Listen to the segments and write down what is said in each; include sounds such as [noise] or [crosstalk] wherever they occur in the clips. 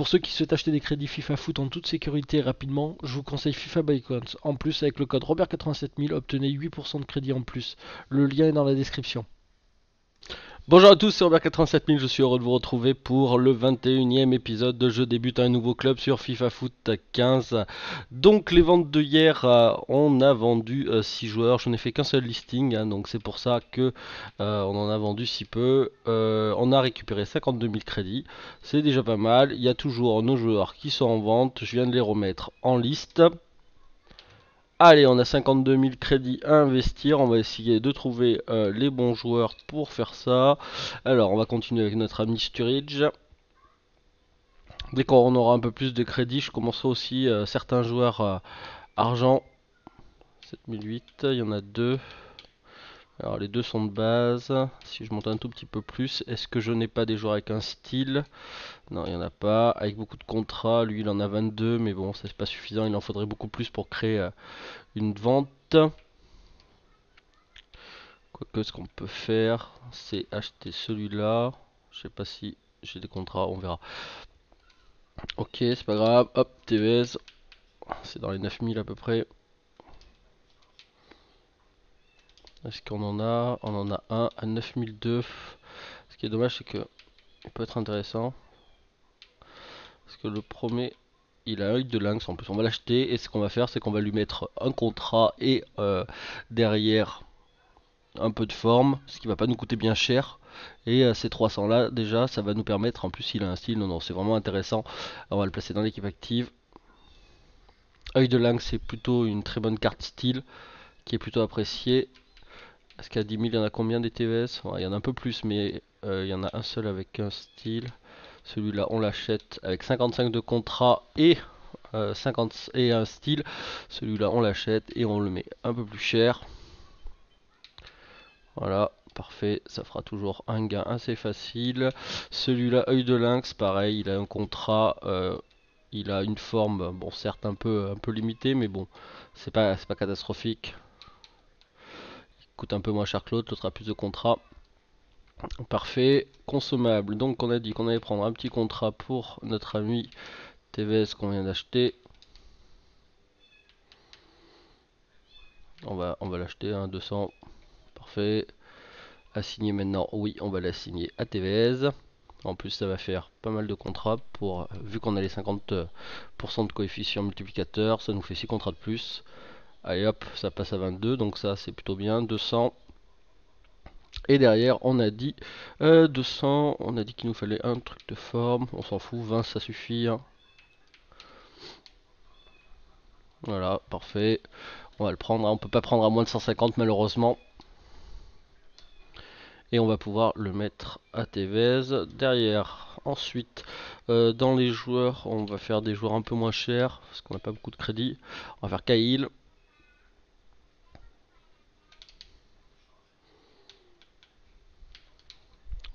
Pour ceux qui souhaitent acheter des crédits FIFA Foot en toute sécurité et rapidement, je vous conseille FIFA Bycoins. En plus, avec le code Robert87000, obtenez 8% de crédit en plus. Le lien est dans la description. Bonjour à tous, c'est Robert87000, je suis heureux de vous retrouver pour le 21e épisode de Je débute un nouveau club sur FIFA Foot 15. Donc les ventes de hier, euh, on a vendu 6 euh, joueurs, je n'ai fait qu'un seul listing, hein, donc c'est pour ça que euh, on en a vendu si peu. on a récupéré 52 000 crédits, c'est déjà pas mal. Il y a toujours nos joueurs qui sont en vente, je viens de les remettre en liste. Allez, on a 52 000 crédits à investir. On va essayer de trouver euh, les bons joueurs pour faire ça. Alors, on va continuer avec notre ami Sturridge. Dès qu'on aura un peu plus de crédits, je commencerai aussi euh, certains joueurs euh, argent. 7008, il y en a deux. Alors les deux sont de base. Si je monte un tout petit peu plus, est-ce que je n'ai pas des joueurs avec un style? Non, il n'y en a pas. Avec beaucoup de contrats, lui il en a 22, mais bon, c'est pas suffisant. Il en faudrait beaucoup plus pour créer euh, une vente. Quoique ce qu'on peut faire, c'est acheter celui-là. Je sais pas si j'ai des contrats, on verra. Ok, c'est pas grave. Hop, TVS. C'est dans les 9000 à peu près. Est-ce qu'on en a? On en a un à 9002. Ce qui est dommage, c'est que il peut être intéressant. Parce que le premier, il a un œil de lynx en plus. On va l'acheter et ce qu'on va faire, c'est qu'on va lui mettre un contrat et euh, derrière un peu de forme, ce qui va pas nous coûter bien cher. Et euh, ces 300 là, déjà, ça va nous permettre. En plus, il a un style. Non, non, c'est vraiment intéressant. On va le placer dans l'équipe active. Œil de lynx, c'est plutôt une très bonne carte style qui est plutôt appréciée. Est-ce qu'à 10 000, il y en a combien des TVS Il y en a un peu plus, mais euh, il y en a un seul avec un style. Celui-là, on l'achète avec 55 de contrat et, 50 euh, et un style. Celui-là, on l'achète et on le met un peu plus cher. Voilà, parfait. Ça fera toujours un gain assez facile. Celui-là, œil de lynx, pareil, il a un contrat. Euh, il a une forme, bon certes un peu, un peu limitée, mais bon, c'est pas, pas catastrophique coûte un peu moins cher que l'autre, l'autre a plus de contrats. Parfait, consommable. Donc on a dit qu'on allait prendre un petit contrat pour notre ami TVS qu'on vient d'acheter. On va, on va l'acheter, à 200. Parfait. Assigner maintenant, oui, on va l'assigner à TVS. En plus, ça va faire pas mal de contrats pour, vu qu'on a les 50% de coefficient multiplicateur, ça nous fait 6 contrats de plus. Allez hop, ça passe à 22, donc ça c'est plutôt bien. 200. Et derrière, on a dit 200, euh, on a dit qu'il nous fallait un truc de forme, on s'en fout, 20 ça suffit. Hein. Voilà, parfait. On va le prendre, hein. on peut pas prendre à moins de 150 malheureusement. Et on va pouvoir le mettre à TVS. Derrière, ensuite, euh, dans les joueurs, on va faire des joueurs un peu moins chers, parce qu'on n'a pas beaucoup de crédit. On va faire Kail.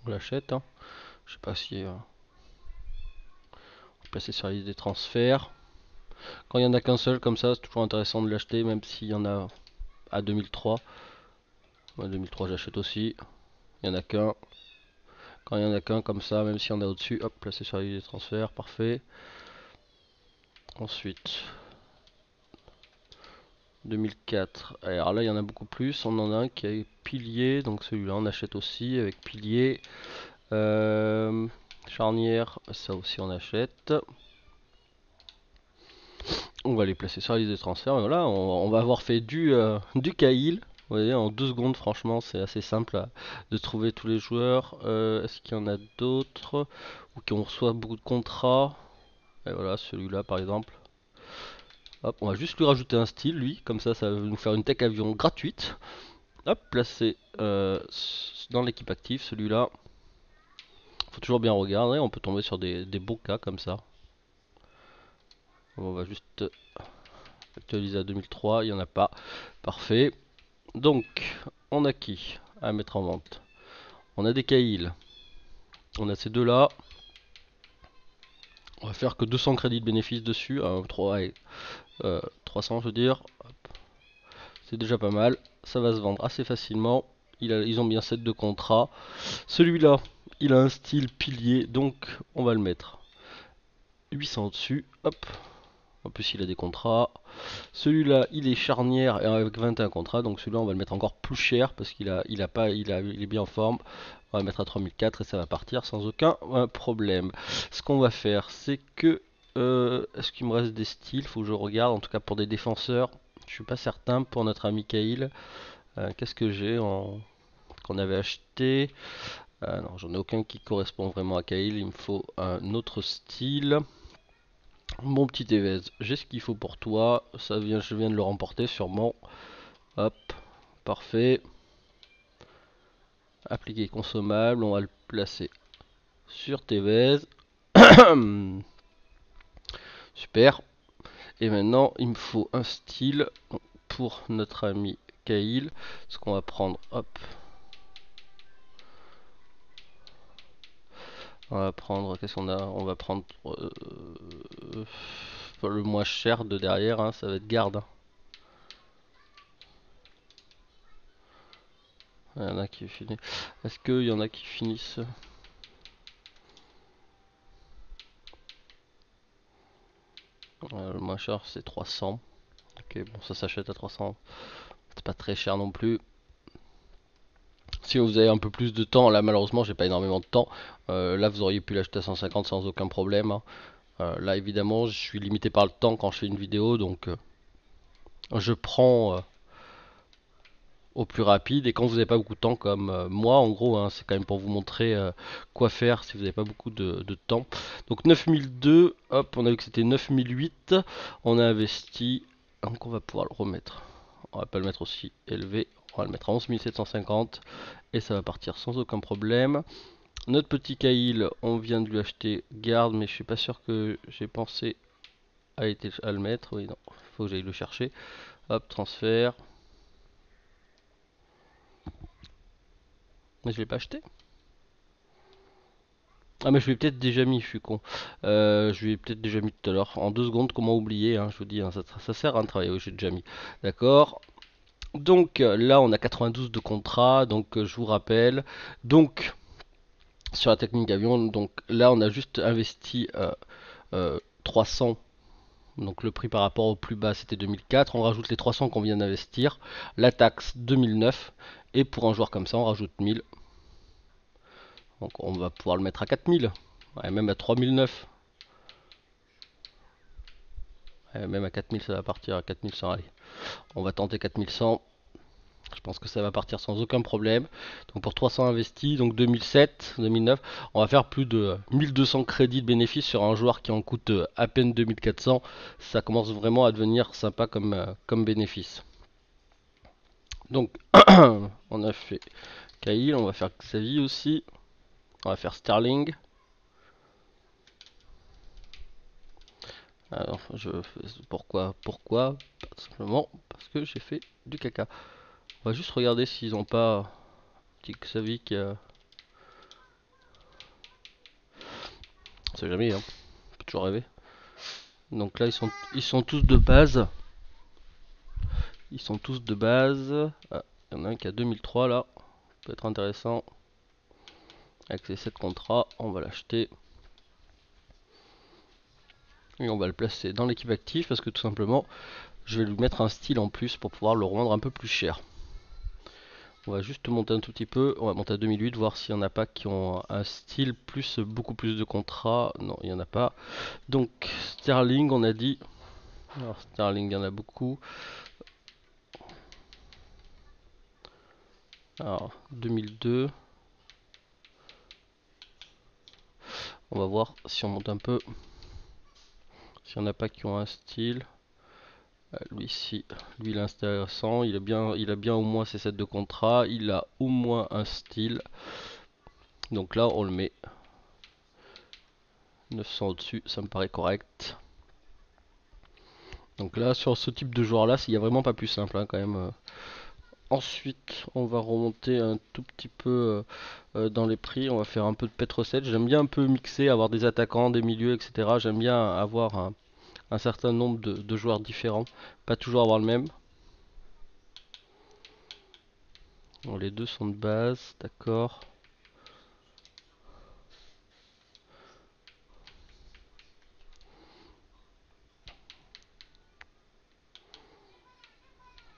On l'achète. Hein. Je sais pas si... Euh... On passer sur la liste des transferts. Quand il n'y en a qu'un seul comme ça, c'est toujours intéressant de l'acheter, même s'il y en a à 2003. Moi 2003 j'achète aussi. Il n'y en a qu'un. Quand il n'y en a qu'un comme ça, même s'il y en a au-dessus, hop, placer sur la liste des transferts, parfait. Ensuite, 2004. Alors là, il y en a beaucoup plus. On en a un qui a pilier, donc celui-là on achète aussi avec pilier. Euh, charnière, ça aussi on achète. On va les placer sur la liste des transferts. voilà, on, va avoir fait du, euh, du. Vous voyez, en deux secondes, franchement, c'est assez simple de trouver tous les joueurs. Euh, est-ce qu'il y en a d'autres ou qui ont reçoit beaucoup de contrats? Et voilà, celui-là par exemple on va juste lui rajouter un style, lui, comme ça, ça va nous faire une tech avion gratuite. Hop, placé euh, dans l'équipe active, celui-là. Faut toujours bien regarder, on peut tomber sur des, beaux cas comme ça. On va juste actualiser à 2003, il n'y en a pas. Parfait. Donc, on a qui à mettre en vente? On a des Kail. On a ces deux-là. On va faire que 200 crédits de bénéfice dessus. 3, 300 euh, je veux dire. C'est déjà pas mal. Ça va se vendre assez facilement. ils ont bien 7 de contrat. Celui-là, il a un style pilier, donc on va le mettre. 800 au-dessus. Hop. En plus, il a des contrats. Celui-là, il est charnière et avec 21 contrats. Donc celui-là, on va le mettre encore plus cher parce qu'il a, pas, il est bien en forme. On va le mettre à 3004 et ça va partir sans aucun euh, problème. Ce qu'on va faire, c'est que euh, est-ce qu'il me reste des styles Faut que je regarde. En tout cas, pour des défenseurs, je suis pas certain. Pour notre ami Kail, euh, qu'est-ce que j'ai qu'on avait acheté? Non, j'en ai aucun qui correspond vraiment à Kail. Il me faut un autre style. Mon petit Tevez, j'ai ce qu'il faut pour toi. Ça vient, je viens de le remporter sûrement. Hop, parfait. Appliquer consommable, on va le placer sur Tevez. [coughs] Super. Et maintenant, il me faut un style pour notre ami Kail. Ce qu'on va prendre, hop. On va prendre, qu'est-ce qu'on a? On va prendre euh, le moins cher de derrière, hein, ça va être garde. Hein. Il y en a qui finissent. Est-ce qu'il y en a qui finissent? Le moins cher c'est 300. Ok, bon ça s'achète à 300. C'est pas très cher non plus. Si vous avez un peu plus de temps, là malheureusement j'ai pas énormément de temps. Euh, là vous auriez pu l'acheter à 150 sans aucun problème. Hein. Euh, là évidemment je suis limité par le temps quand je fais une vidéo donc euh, je prends au plus rapide. Et quand vous n'avez pas beaucoup de temps comme moi en gros hein, c'est quand même pour vous montrer quoi faire si vous n'avez pas beaucoup de, de, temps. Donc 9002 hop on a vu que c'était 9008 on a investi donc on va pouvoir le remettre. On va pas le mettre aussi élevé. On va le mettre à 11750 et ça va partir sans aucun problème. Notre petit Kail, on vient de lui acheter garde, mais je suis pas sûr que j'ai pensé à, à, le mettre. Oui, non, faut que j'aille le chercher. Hop, transfert. Mais je l'ai pas acheté. Ah mais je l'ai peut-être déjà mis, je suis con. Euh, je l'ai peut-être déjà mis tout à l'heure. En deux secondes, comment oublier, hein, je vous dis, hein, ça, sert à un travail, oui j'ai déjà mis. D'accord. Donc là, on a 92 de contrat. Donc euh, je vous rappelle. Donc sur la technique avion, donc là, on a juste investi 300. Euh, donc le prix par rapport au plus bas, c'était 2004. On rajoute les 300 qu'on vient d'investir. La taxe 2009. Et pour un joueur comme ça, on rajoute 1000. Donc on va pouvoir le mettre à 4000. Ouais, même à 3009. même à 4000 ça va partir à 4100 allez on va tenter 4100 je pense que ça va partir sans aucun problème. Donc pour 300 investis donc 2007 2009 on va faire plus de 1200 crédits de bénéfice sur un joueur qui en coûte euh, à peine 2400 ça commence vraiment à devenir sympa comme, euh, bénéfice. Donc [clears throat] on a fait Kyle on va faire Xavier aussi. On va faire Sterling. Alors, je pourquoi Pourquoi? Simplement parce que j'ai fait du caca. On va juste regarder s'ils ont pas petit Xavi qui a. C'est jamais, hein. On peut toujours rêver. Donc là, ils sont, ils sont tous de base. Ils sont tous de base. Ah, il y en a un qui a 2003 là. peut être intéressant. Avec ces 7 contrats, on va l'acheter. Et on va le placer dans l'équipe active parce que tout simplement, je vais lui mettre un style en plus pour pouvoir le rendre un peu plus cher. On va juste monter un tout petit peu, on va monter à 2008, voir s'il n'y en a pas qui ont un style plus beaucoup plus de contrats. Non, il n'y en a pas. Donc Sterling, on a dit. Alors Sterling, il y en a beaucoup. Alors 2002. On va voir si on monte un peu. S'il n'y en a pas qui ont un style. Euh, lui lui il est intéressant, il a bien, il a bien au moins ses sets de contrat, il a au moins un style. Donc là on le met 900 au-dessus, ça me paraît correct. Donc là sur ce type de joueur là, il n'y a vraiment pas plus simple hein, quand même. Euh. Ensuite, on va remonter un tout petit peu euh, dans les prix. On va faire un peu de pet recette. J'aime bien un peu mixer, avoir des attaquants, des milieux, etc. J'aime bien avoir un, un certain nombre de, joueurs différents. Pas toujours avoir le même. Les deux sont de base, d'accord.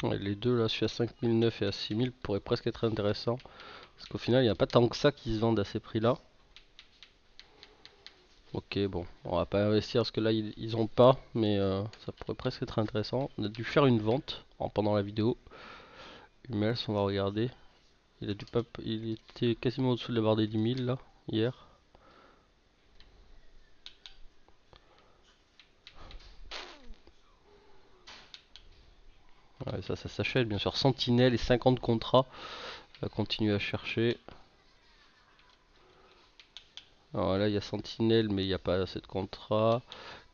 Les deux là, celui à 5009 et à 6000 pourrait presque être intéressant. Parce qu'au final, il n'y a pas tant que ça qui se vendent à ces prix là. Ok, bon, on va pas investir parce que là ils, ont pas, mais euh, ça pourrait presque être intéressant. On a dû faire une vente en, pendant la vidéo. Hummels, on va regarder. Il a pas, il était quasiment au-dessous de la barre des 10 000 là, hier. Ouais, ça, ça s'achète bien sûr. Sentinelle et 50 contrats. On va continuer à chercher. Alors là, il y a Sentinelle, mais il n'y a pas assez de contrats.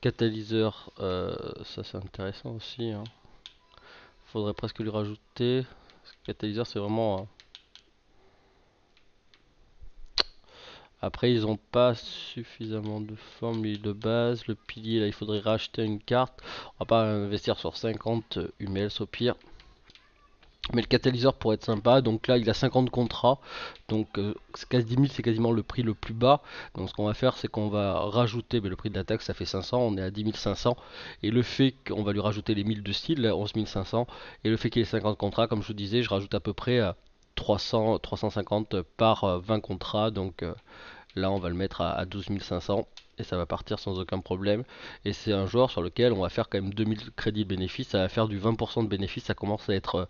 Catalyseur, ça c'est intéressant aussi. Hein. Faudrait presque lui rajouter. Catalyseur, c'est vraiment. Après, ils n'ont pas suffisamment de formules de base. Le pilier, là, il faudrait racheter une carte. On va pas investir sur 50 humels au pire. Mais le catalyseur pourrait être sympa. Donc là, il a 50 contrats. Donc euh, 10 000, c'est quasiment le prix le plus bas. Donc ce qu'on va faire, c'est qu'on va rajouter mais le prix de la taxe, ça fait 500. On est à 10 500. Et le fait qu'on va lui rajouter les 1000 de style, 11 500. Et le fait qu'il ait 50 contrats, comme je vous disais, je rajoute à peu près à 300, 350 par 20 euh, contrats. Donc euh, là, on va le mettre à, 12 500 et ça va partir sans aucun problème. Et c'est un joueur sur lequel on va faire quand même 2000 crédits de bénéfice, ça va faire du 20% de bénéfice, ça commence à être euh,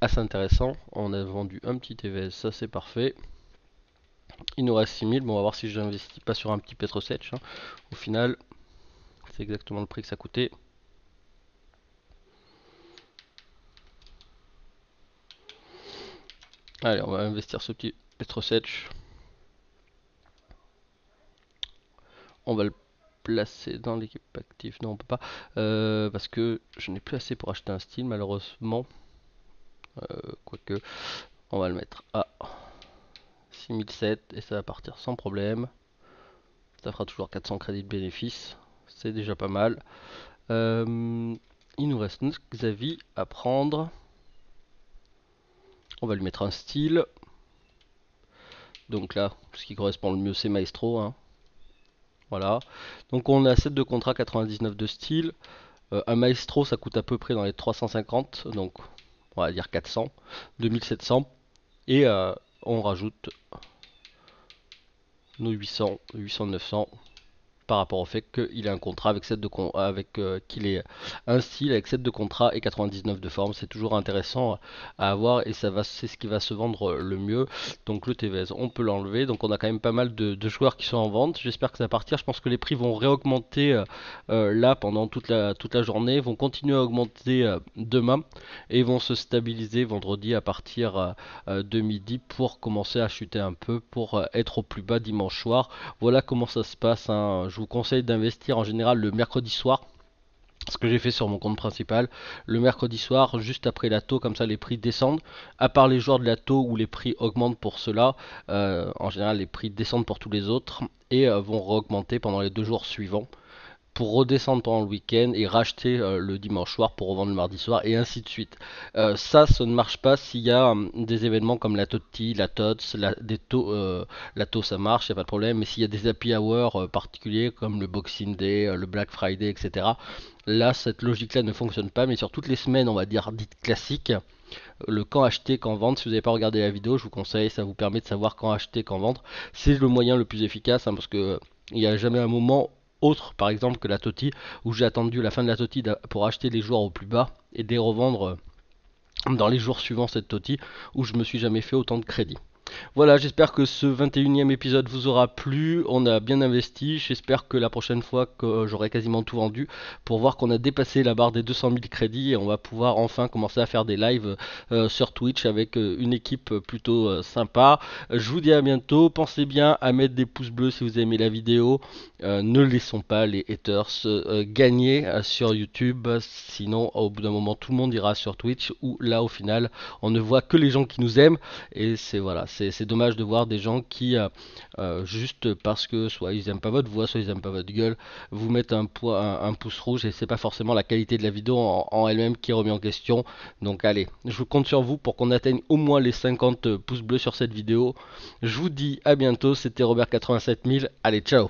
assez intéressant. On a vendu un petit EVS, ça c'est parfait. Il nous reste 6000, bon on va voir si j'investis pas sur un petit Petrosetch. Hein. Au final, c'est exactement le prix que ça coûtait. Allez, on va investir ce petit Petrosetch. On va le placer dans l'équipe active. Non, on peut pas. Euh, parce que je n'ai plus assez pour acheter un style, malheureusement. Euh, quoique, on va le mettre à 6007 et ça va partir sans problème. Ça fera toujours 400 crédits de bénéfice. C'est déjà pas mal. Euh, il nous reste Xavi à prendre. On va lui mettre un style. Donc là, ce qui correspond le mieux, c'est Maestro. Hein. Voilà. Donc on a 7 de contrat 99 de style. Euh, un Maestro, ça coûte à peu près dans les 350. Donc on va dire 400, 2700, et euh, on rajoute nos 800, 800, 900 par rapport au fait qu'il ait un contrat avec cette de avec euh, qu'il ait un style avec 7 de contrat et 99 de forme. C'est toujours intéressant à avoir et ça va c'est ce qui va se vendre le mieux. Donc le TVS, on peut l'enlever. Donc on a quand même pas mal de, joueurs qui sont en vente. J'espère que ça va partir. Je pense que les prix vont réaugmenter euh, euh, là pendant toute la journée, vont continuer à augmenter demain et vont se stabiliser vendredi à partir de midi pour commencer à chuter un peu pour être au plus bas dimanche soir. Voilà comment ça se passe. Hein vous conseille d'investir en général le mercredi soir. Ce que j'ai fait sur mon compte principal le mercredi soir juste après la taux comme ça les prix descendent. À part les joueurs de la taux où les prix augmentent pour cela euh, en général les prix descendent pour tous les autres et euh, vont augmenter pendant les deux jours suivants pour redescendre pendant le week-end et racheter euh, le dimanche soir pour revendre le mardi soir et ainsi de suite. Euh, ça, ça ne marche pas s'il y a hum, des événements comme la TOTI, la TOTS, la, des euh, ça marche, il n'y a pas de problème, mais s'il y a des happy hours particuliers comme le Boxing Day, le Black Friday, etc. Là, cette logique-là ne fonctionne pas, mais sur toutes les semaines, on va dire dites classiques, le quand acheter, quand vendre. Si vous n'avez pas regardé la vidéo, je vous conseille, ça vous permet de savoir quand acheter, quand vendre. C'est le moyen le plus efficace hein, parce que il n'y a jamais un moment autre par exemple que la Toti où j'ai attendu la fin de la Toti pour acheter les joueurs au plus bas et les revendre euh, dans les jours suivants cette Toti où je me suis jamais fait autant de crédit. Voilà, j'espère que ce 21e épisode vous aura plu. On a bien investi. J'espère que la prochaine fois que j'aurai quasiment tout vendu pour voir qu'on a dépassé la barre des 200 000 crédits et on va pouvoir enfin commencer à faire des lives euh, sur Twitch avec euh, une équipe plutôt euh, sympa. Je vous dis à bientôt. Pensez bien à mettre des pouces bleus si vous aimez la vidéo. ne laissons pas les haters gagner sur YouTube. Sinon, au bout d'un moment, tout le monde ira sur Twitch où là, au final, on ne voit que les gens qui nous aiment. Et c'est voilà c'est dommage de voir des gens qui, euh, euh, juste parce que soit ils aiment pas votre voix, soit ils aiment pas votre gueule, vous mettent un, pouce rouge et c'est pas forcément la qualité de la vidéo en, elle-même qui est remis en question. Donc allez, je compte sur vous pour qu'on atteigne au moins les 50 pouces bleus sur cette vidéo. Je vous dis à bientôt, c'était Robert87000, allez ciao